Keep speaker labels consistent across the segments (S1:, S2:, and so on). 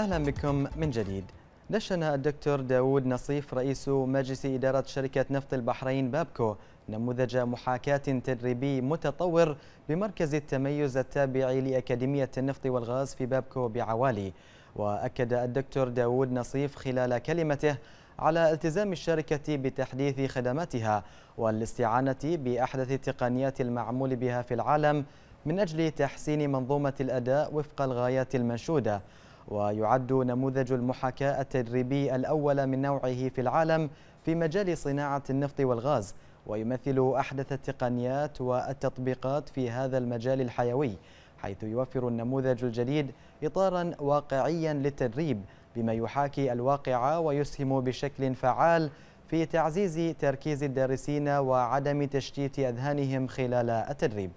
S1: أهلا بكم من جديد. دشن الدكتور داود نصيف رئيس مجلس إدارة شركة نفط البحرين بابكو نموذج محاكاة تدريبي متطور بمركز التميز التابع لأكاديمية النفط والغاز في بابكو بعوالي. وأكد الدكتور داود نصيف خلال كلمته على التزام الشركة بتحديث خدماتها والاستعانة بأحدث التقنيات المعمول بها في العالم من أجل تحسين منظومة الأداء وفق الغايات المنشودة. ويعد نموذج المحاكاة التدريبي الأول من نوعه في العالم في مجال صناعة النفط والغاز ويمثل أحدث التقنيات والتطبيقات في هذا المجال الحيوي حيث يوفر النموذج الجديد إطارا واقعيا للتدريب بما يحاكي الواقع ويسهم بشكل فعال في تعزيز تركيز الدارسين وعدم تشتيت أذهانهم خلال التدريب.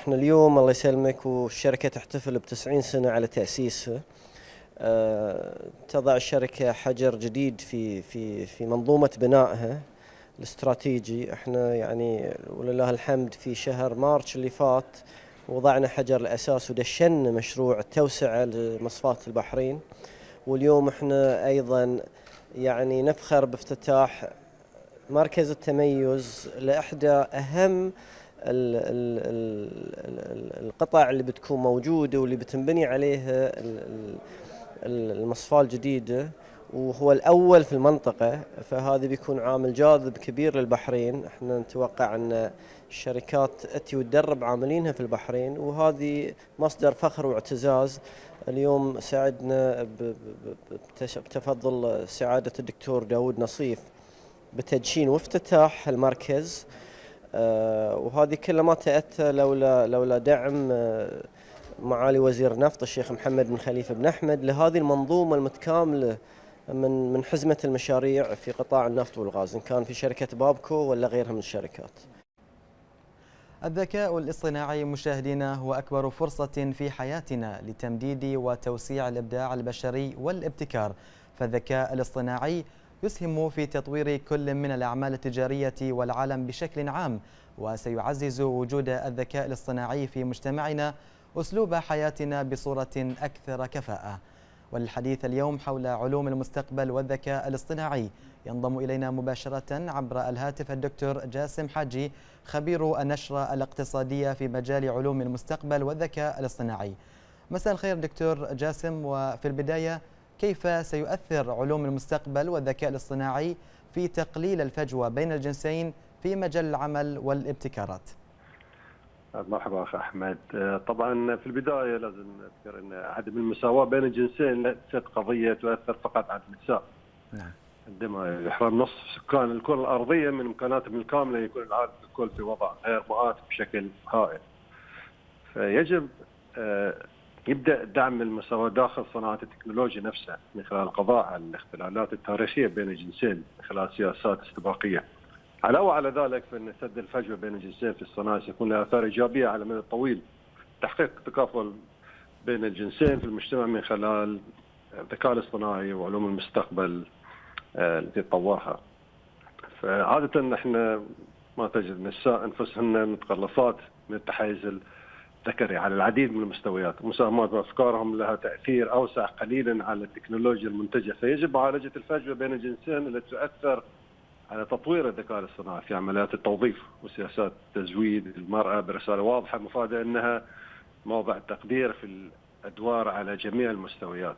S2: إحنا اليوم الله يسلمك والشركة تحتفل ب 90 سنة على تأسيسها. أه تضع الشركة حجر جديد في في في منظومة بنائها الاستراتيجي. إحنا يعني ولله الحمد في شهر مارس اللي فات وضعنا حجر الأساس ودشنا مشروع التوسعة لمصفات البحرين. واليوم إحنا أيضا يعني نفخر بافتتاح مركز التميز لإحدى أهم القطع اللي بتكون موجودة واللي بتنبني عليها المصفاة الجديدة وهو الأول في المنطقة. فهذا بيكون عامل جاذب كبير للبحرين. إحنا نتوقع أن الشركات تأتي وتدرب عاملينها في البحرين. وهذه مصدر فخر واعتزاز. اليوم سعدنا بتفضل سعادة الدكتور داود نصيف بتدشين وافتتاح المركز. وهذه كلها ما تأتى لولا لولا دعم آه، معالي وزير النفط الشيخ محمد بن خليفة بن أحمد لهذه المنظومة المتكاملة من من حزمة المشاريع في قطاع النفط والغاز إن كان في شركة بابكو ولا غيرها من الشركات.
S1: الذكاء الاصطناعي مشاهدينا هو أكبر فرصة في حياتنا لتمديد وتوسيع الإبداع البشري والابتكار، فالذكاء الاصطناعي يسهم في تطوير كل من الأعمال التجارية والعالم بشكل عام، وسيعزز وجود الذكاء الاصطناعي في مجتمعنا أسلوب حياتنا بصورة أكثر كفاءة. وللحديث اليوم حول علوم المستقبل والذكاء الاصطناعي ينضم إلينا مباشرة عبر الهاتف الدكتور جاسم حاجي خبير النشرة الاقتصادية في مجال علوم المستقبل والذكاء الاصطناعي مساء الخير دكتور جاسم وفي البداية كيف سيؤثر علوم المستقبل والذكاء الاصطناعي في تقليل الفجوة بين الجنسين في مجال العمل والابتكارات؟
S3: مرحبا أخ أحمد. طبعا في البداية لازم نذكر أن عدم المساواة بين الجنسين ليست قضية تؤثر فقط على النساء. نعم. عندما يحرم نصف سكان الكره الأرضية من إمكاناتهم الكاملة يكون العالم الكل في وضع غير مؤات بشكل هائل. فيجب آه، يبدأ دعم المساواه داخل صناعة التكنولوجيا نفسها من خلال القضاء على الاختلالات التاريخية بين الجنسين من خلال سياسات استباقية علاوه على ذلك فإن سد الفجوة بين الجنسين في الصناعة سيكون له آثار إيجابية على المدى الطويل تحقيق التكافل بين الجنسين في المجتمع من خلال الذكاء الاصطناعي وعلوم المستقبل آه، التي تطورها. فعادة إحنا ما تجد النساء أنفسهن متقلصات من التحيز الذكري على العديد من المستويات، مساهمات وافكارهم لها تأثير أوسع قليلا على التكنولوجيا المنتجة، فيجب معالجه الفجوة بين الجنسين التي تؤثر على تطوير الذكاء الاصطناعي في عمليات التوظيف وسياسات تزويد المرأة برسالة واضحة مفادة أنها موضع تقدير في الأدوار على جميع المستويات.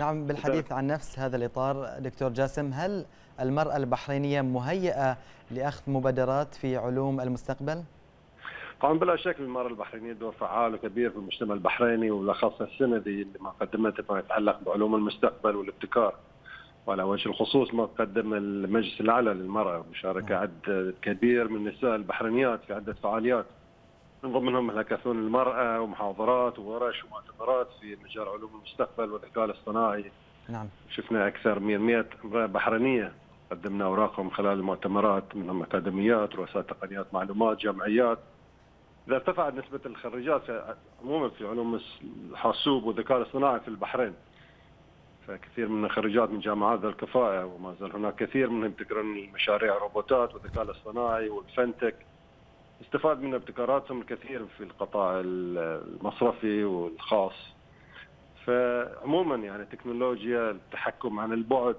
S1: نعم بالحديث عن نفس هذا الإطار دكتور جاسم هل المرأة البحرينية مهيئة لأخذ مبادرات في علوم المستقبل؟
S3: طبعا بلا شك المرأة البحرينية دور فعال وكبير في المجتمع البحريني وبالأخص السنة دي ما قدمته فيما يتعلق بعلوم المستقبل والابتكار. وعلى وجه الخصوص ما قدم المجلس الأعلى للمرأة مشاركة نعم. عدد كبير من النساء البحرينيات في عدة فعاليات. من ضمنهم هاكاثون المرأة ومحاضرات وورش ومؤتمرات في مجال علوم المستقبل والذكاء الاصطناعي. نعم. شفنا أكثر من 100 امرأة بحرينية. قدمنا أوراقهم خلال المؤتمرات منهم أكاديميات رؤساء تقنيات معلومات جمعيات. إذا ارتفعت نسبة الخريجات عموما في علوم الحاسوب والذكاء الاصطناعي في البحرين فكثير من خريجات من جامعات ذا الكفاءة وما زال هناك كثير منهم يبتكرون مشاريع روبوتات والذكاء الاصطناعي والفنتك. استفاد من ابتكاراتهم الكثير في القطاع المصرفي والخاص. فعموما يعني تكنولوجيا التحكم عن البعد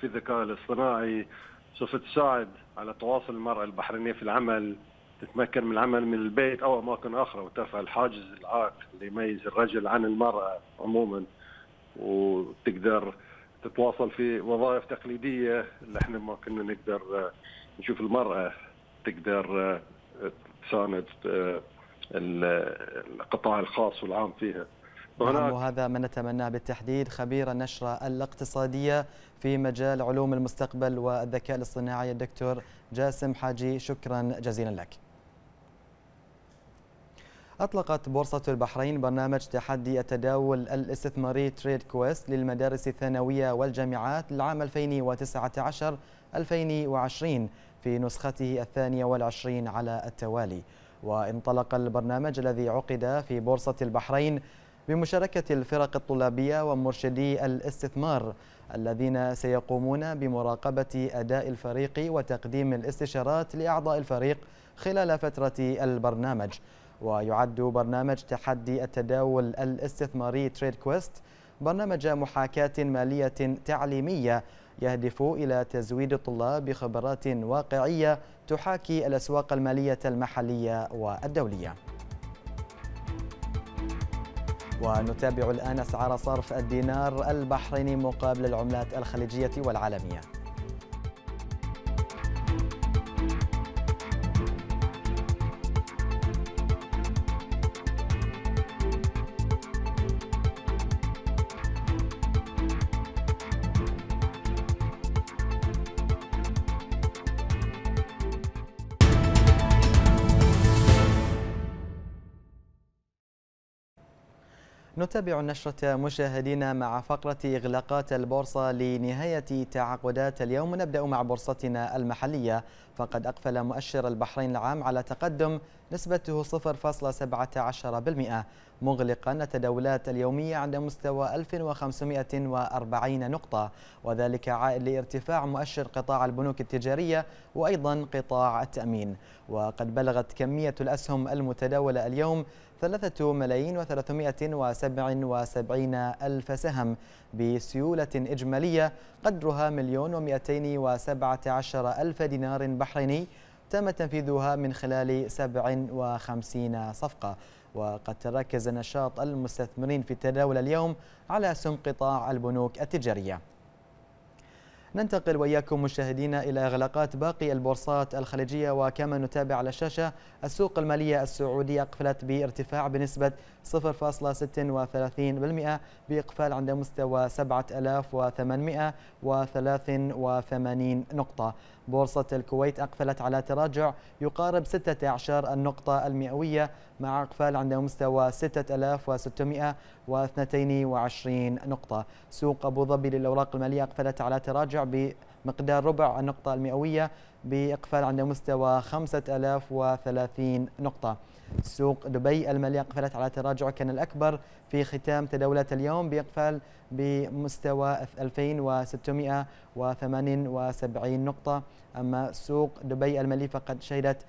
S3: في الذكاء الاصطناعي سوف تساعد على تواصل المرأة البحرينية في العمل. تتمكن من العمل من البيت أو أماكن أخرى وترفع الحاجز العائق اللي يميز الرجل عن المرأة عموما وتقدر تتواصل في وظائف تقليدية اللي إحنا ما كنا نقدر نشوف المرأة تقدر تساند القطاع الخاص والعام فيها.
S1: نعم وهذا ما نتمناه بالتحديد خبير النشرة الاقتصادية في مجال علوم المستقبل والذكاء الاصطناعي الدكتور جاسم حاجي. شكرا جزيلا لك. أطلقت بورصة البحرين برنامج تحدي التداول الاستثماري تريد كويست للمدارس الثانوية والجامعات للعام 2019-2020 في نسخته الثانية والعشرين على التوالي. وانطلق البرنامج الذي عقد في بورصة البحرين بمشاركة الفرق الطلابية ومرشدي الاستثمار الذين سيقومون بمراقبة أداء الفريق وتقديم الاستشارات لأعضاء الفريق خلال فترة البرنامج. ويعد برنامج تحدي التداول الاستثماري تريد كويست برنامج محاكاة مالية تعليمية يهدف إلى تزويد الطلاب بخبرات واقعية تحاكي الأسواق المالية المحلية والدولية. ونتابع الآن أسعار صرف الدينار البحريني مقابل العملات الخليجية والعالمية. نتابع النشرة مشاهدينا مع فقرة إغلاقات البورصة لنهاية تعاقدات اليوم. نبدأ مع بورصتنا المحلية. فقد أقفل مؤشر البحرين العام على تقدم نسبته 0.17% مغلقا التداولات اليومية عند مستوى 1540 نقطة وذلك عائد لارتفاع مؤشر قطاع البنوك التجارية وأيضا قطاع التأمين. وقد بلغت كمية الأسهم المتداولة اليوم ثلاثة ملايين وثلاثمائة وسبع وسبعين ألف سهم بسيولة إجمالية قدرها مليون ومئتين وسبعة عشر ألف دينار بحريني تم تنفيذها من خلال 57 صفقة. وقد تركز نشاط المستثمرين في التداول اليوم على سم قطاع البنوك التجارية. ننتقل وإياكم مشاهدينا إلى إغلاقات باقي البورصات الخليجية وكما نتابع على الشاشة السوق المالية السعودية أقفلت بارتفاع بنسبة 0.36% بإقفال عند مستوى 7883 نقطة. بورصة الكويت أقفلت على تراجع يقارب 16 النقطة المئوية مع إقفال عند مستوى 6622 نقطة. سوق أبو ظبي للأوراق المالية أقفلت على تراجع بمقدار ربع النقطة المئوية بإقفال عند مستوى 5030 نقطة. سوق دبي المالية قفلت على تراجع كان الأكبر في ختام تداولات اليوم بإقفال بمستوى 2678 نقطة. أما سوق دبي المالي فقد شهدت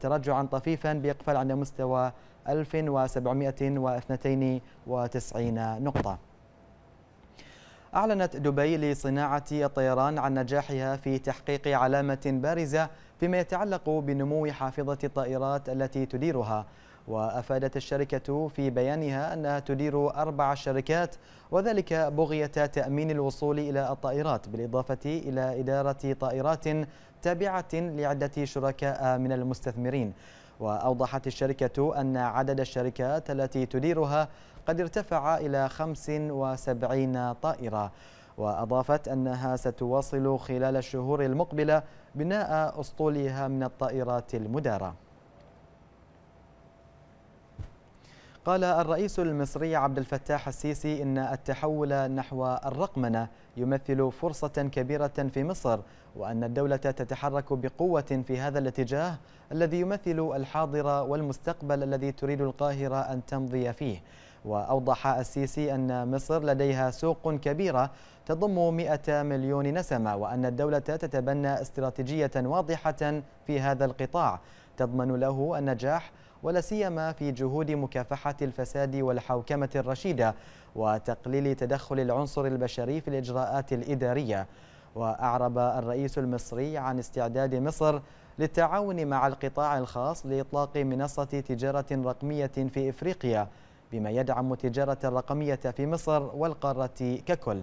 S1: تراجعا طفيفا بإقفال عند مستوى 1792 نقطة. أعلنت دبي لصناعة الطيران عن نجاحها في تحقيق علامة بارزة فيما يتعلق بنمو حافظة الطائرات التي تديرها. وأفادت الشركة في بيانها أنها تدير أربع شركات وذلك بغية تأمين الوصول إلى الطائرات بالإضافة إلى إدارة طائرات تابعة لعدة شركاء من المستثمرين. وأوضحت الشركة أن عدد الشركات التي تديرها قد ارتفع إلى 75 طائرة. وأضافت أنها ستواصل خلال الشهور المقبلة بناء أسطولها من الطائرات المدارة. قال الرئيس المصري عبد الفتاح السيسي إن التحول نحو الرقمنة يمثل فرصة كبيرة في مصر وأن الدولة تتحرك بقوة في هذا الاتجاه الذي يمثل الحاضر والمستقبل الذي تريد القاهرة أن تمضي فيه. وأوضح السيسي أن مصر لديها سوق كبيرة تضم 100 مليون نسمة وأن الدولة تتبنى استراتيجية واضحة في هذا القطاع. تضمن له النجاح ولا سيما في جهود مكافحة الفساد والحوكمة الرشيدة وتقليل تدخل العنصر البشري في الإجراءات الإدارية. وأعرب الرئيس المصري عن استعداد مصر للتعاون مع القطاع الخاص لإطلاق منصة تجارة رقمية في إفريقيا بما يدعم التجارة الرقمية في مصر والقارة ككل.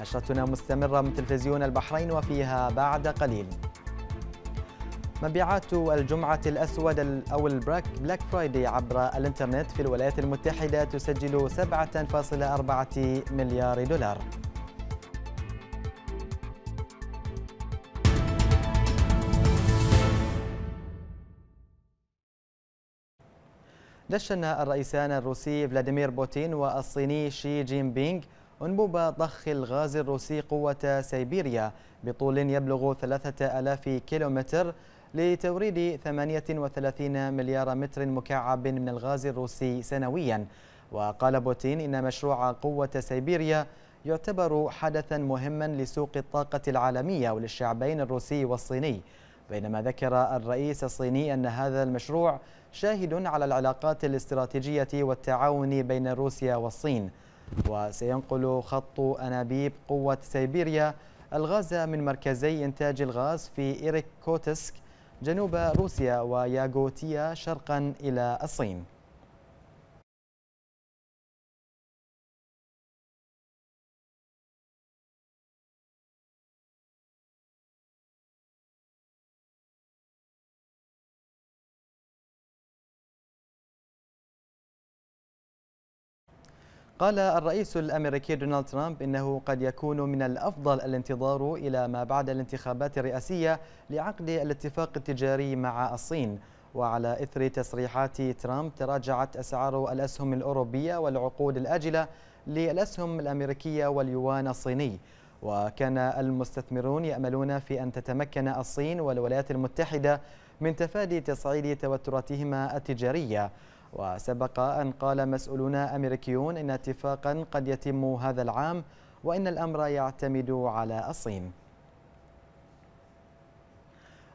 S1: نشرتنا مستمرة من تلفزيون البحرين وفيها بعد قليل. مبيعات الجمعة الأسود أو ال black Black Friday عبر الإنترنت في الولايات المتحدة تسجل 7.4 مليار دولار. دشن الرئيسان الروسي فلاديمير بوتين والصيني شي جين بينغ أنبوب ضخ الغاز الروسي قوة سيبيريا بطول يبلغ 3000 كيلومتر لتوريد 38 مليار متر مكعب من الغاز الروسي سنويا. وقال بوتين إن مشروع قوة سيبيريا يعتبر حدثا مهما لسوق الطاقة العالمية وللشعبين الروسي والصيني. بينما ذكر الرئيس الصيني أن هذا المشروع شاهد على العلاقات الاستراتيجية والتعاون بين روسيا والصين. وسينقل خط أنابيب قوة سيبيريا الغاز من مركزي إنتاج الغاز في إيريكوتسك جنوب روسيا وياغوتيا شرقا إلى الصين. قال الرئيس الأمريكي دونالد ترامب إنه قد يكون من الأفضل الانتظار إلى ما بعد الانتخابات الرئاسية لعقد الاتفاق التجاري مع الصين. وعلى إثر تصريحات ترامب تراجعت أسعار الأسهم الأوروبية والعقود الآجلة للأسهم الأمريكية واليوان الصيني. وكان المستثمرون يأملون في أن تتمكن الصين والولايات المتحدة من تفادي تصعيد توتراتهما التجارية. وسبق أن قال مسؤولون أمريكيون إن اتفاقا قد يتم هذا العام وإن الأمر يعتمد على الصين.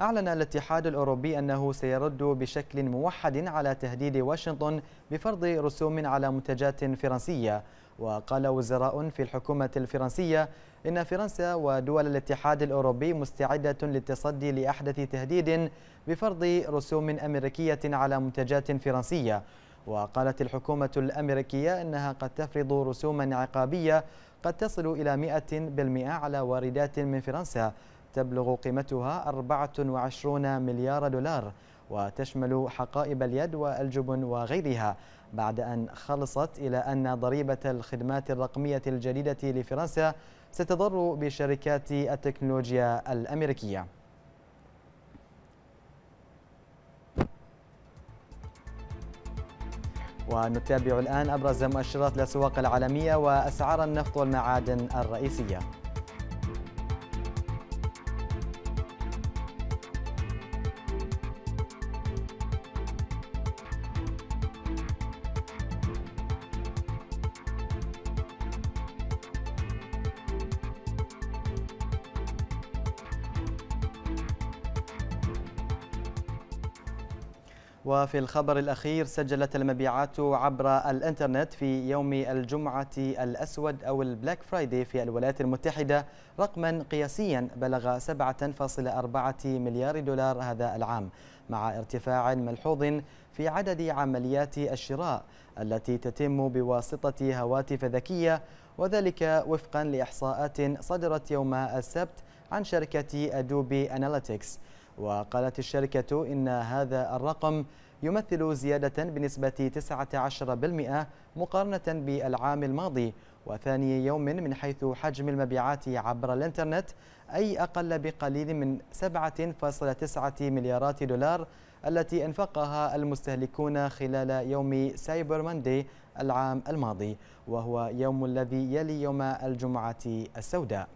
S1: أعلن الاتحاد الأوروبي أنه سيرد بشكل موحد على تهديد واشنطن بفرض رسوم على منتجات فرنسية. وقال وزراء في الحكومة الفرنسية إن فرنسا ودول الاتحاد الأوروبي مستعدة للتصدي لأحدث تهديد بفرض رسوم أمريكية على منتجات فرنسية. وقالت الحكومة الأمريكية أنها قد تفرض رسوما عقابية قد تصل إلى 100% على واردات من فرنسا تبلغ قيمتها 24 مليار دولار وتشمل حقائب اليد والجبن وغيرها بعد أن خلصت إلى أن ضريبة الخدمات الرقمية الجديدة لفرنسا ستضر بشركات التكنولوجيا الأمريكية. ونتابع الآن أبرز مؤشرات الأسواق العالمية وأسعار النفط والمعادن الرئيسية. وفي الخبر الأخير سجلت المبيعات عبر الإنترنت في يوم الجمعة الأسود أو البلاك فرايدي في الولايات المتحدة رقما قياسيا بلغ 7.4 مليار دولار هذا العام مع ارتفاع ملحوظ في عدد عمليات الشراء التي تتم بواسطة هواتف ذكية وذلك وفقا لإحصاءات صدرت يوم السبت عن شركة أدوبي أناليتكس وقالت الشركة إن هذا الرقم يمثل زيادة بنسبة 19% مقارنة بالعام الماضي وثاني يوم من حيث حجم المبيعات عبر الإنترنت أي أقل بقليل من 7.9 مليارات دولار التي أنفقها المستهلكون خلال يوم سايبر ماندي العام الماضي وهو يوم الذي يلي يوم الجمعة السوداء.